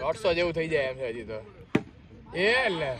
દોઢસો જેવું થઈ જાય એમ છે હજી તો. એ એટલે